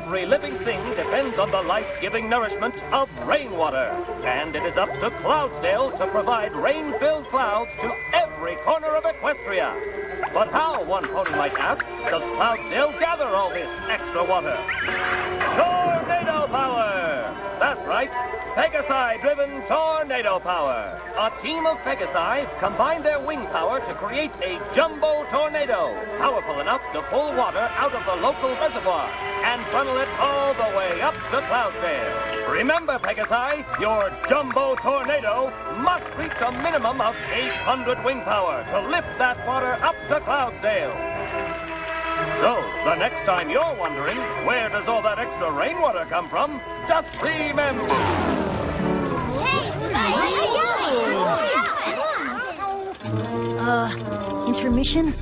Every living thing depends on the life-giving nourishment of rainwater. And it is up to Cloudsdale to provide rain-filled clouds to every corner of Equestria. But how, one pony might ask, does Cloudsdale gather all this extra water? Tornado power! That's right, Pegasi-driven tornado power. A team of Pegasi combine their wing power to create a jumbo tornado, powerful enough to pull water out of the local reservoir and funnel it all the way up to Cloudsdale. Remember, Pegasi, your jumbo tornado must reach a minimum of 800 wing power to lift that water up to Cloudsdale. So, the next time you're wondering, where does all that extra rainwater come from? Just remember. Intermission?